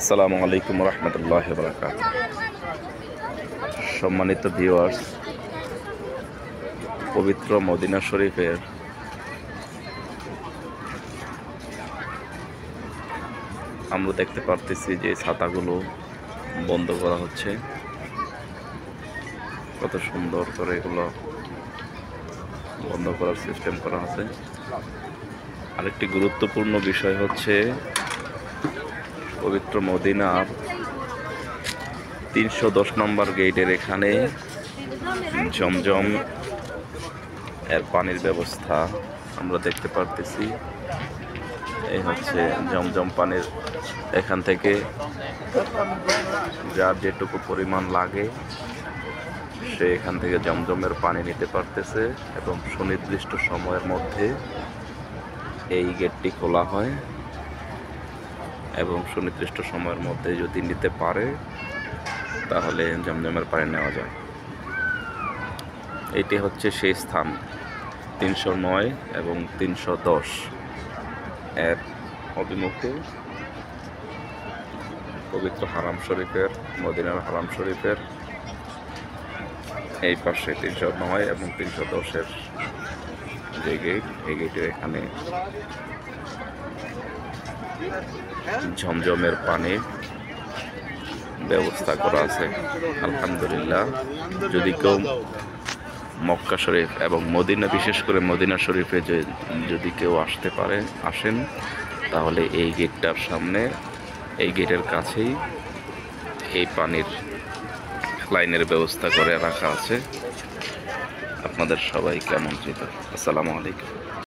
আসসালামু আলাইকুম রহমতুল্লাহ বরকাত সম্মানিত ভিউয়ার্স পবিত্র মদিনা শরীফের আমরা দেখতে পারতেছি যে ছাতাগুলো বন্ধ করা হচ্ছে। কত সুন্দর করে এগুলো বন্ধ করার সিস্টেম করা আছে। আরেকটি গুরুত্বপূর্ণ বিষয় হচ্ছে পবিত্র মদিনার তিনশো দশ নম্বর গেটের এখানে জমজম এর পানির ব্যবস্থা আমরা দেখতে পারতেছি। এই হচ্ছে জমজম পানির এখান থেকে যার যেটুকু পরিমাণ লাগে, সে এখান থেকে জমজমের পানি নিতে পারতেছে এবং সুনির্দিষ্ট সময়ের মধ্যে এই গেটটি খোলা হয়। এবং সুনির্দিষ্ট সময়ের মধ্যে যদি নিতে পারে, তাহলে জমজমের পানি নেওয়া যায়। এটি হচ্ছে সেই স্থান, তিনশো নয় এবং তিনশো দশ এর অভিমুখে পবিত্র হারাম শরীফের, মদিনার হারাম শরীফের এই পাশে তিনশো নয় এবং তিনশো দশের যে গেট এই গেটের এখানে ঝমঝমের পানির ব্যবস্থা করা আছে। আলহামদুলিল্লাহ। যদি কেউ মক্কা শরীফ এবং মদিনা, বিশেষ করে মদিনা শরীফে যদি কেউ আসতে পারে, আসেন, তাহলে এই গেটটার সামনে, এই গেটের কাছেই এই পানির লাইনের ব্যবস্থা করে রাখা আছে। আপনাদের সবাইকে আমন্ত্রিত। আসসালামু আলাইকুম।